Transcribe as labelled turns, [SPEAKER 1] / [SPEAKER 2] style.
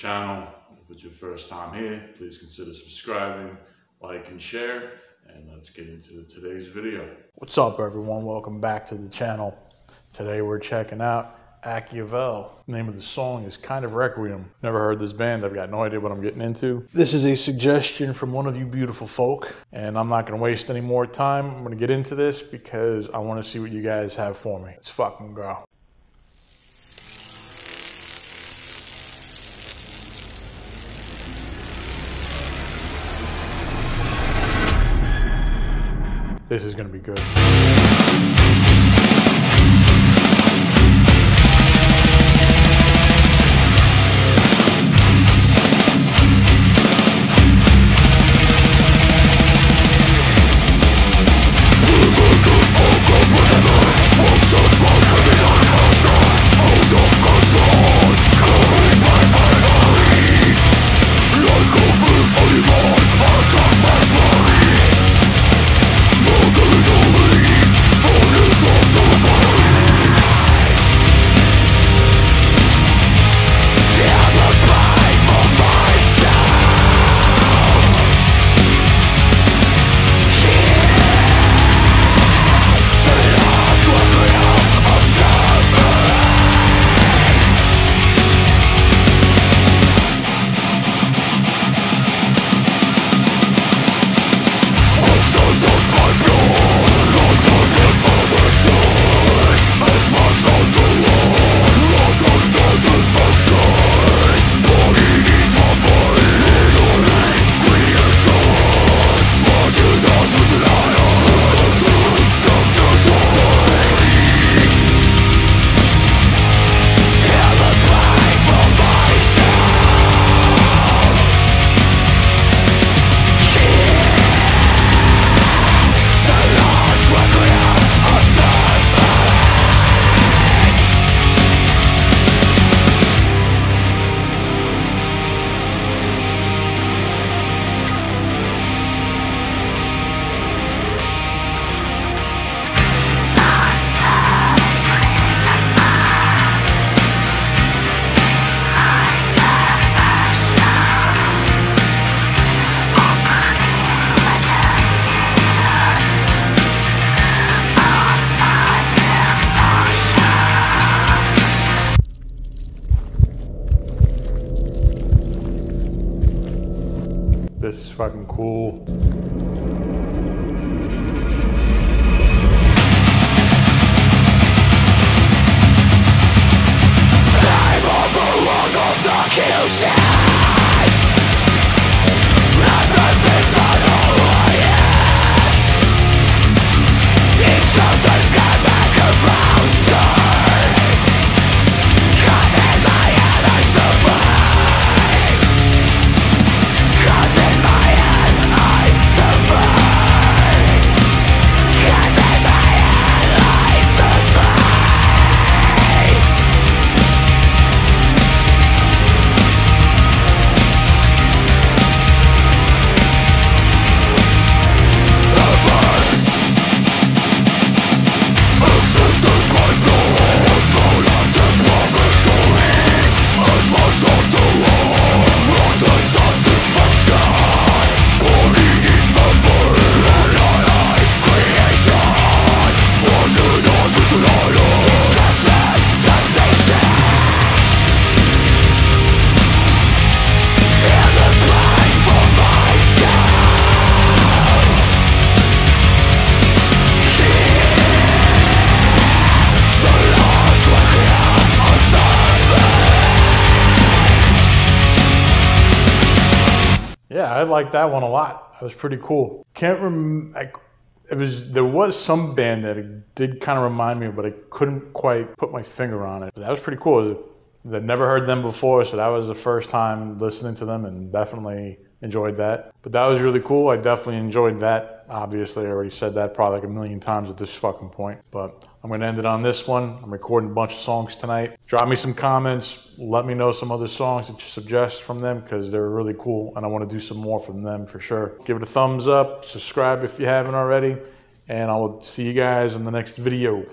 [SPEAKER 1] channel. If it's your first time here, please consider subscribing, like, and share. And let's get into today's video.
[SPEAKER 2] What's up, everyone? Welcome back to the channel. Today we're checking out Akiavel. Name of the song is Kind of Requiem. Never heard this band. I've got no idea what I'm getting into. This is a suggestion from one of you beautiful folk, and I'm not going to waste any more time. I'm going to get into this because I want to see what you guys have for me. Let's fucking go. This is going to be good. This is fucking cool. Yeah, I liked that one a lot. That was pretty cool. Can't rem. I, it was there was some band that it did kind of remind me, but I couldn't quite put my finger on it. But that was pretty cool. I'd never heard them before, so that was the first time listening to them, and definitely enjoyed that. But that was really cool. I definitely enjoyed that. Obviously, I already said that probably like a million times at this fucking point. But I'm going to end it on this one. I'm recording a bunch of songs tonight. Drop me some comments. Let me know some other songs that you suggest from them because they're really cool and I want to do some more from them for sure. Give it a thumbs up. Subscribe if you haven't already. And I will see you guys in the next video.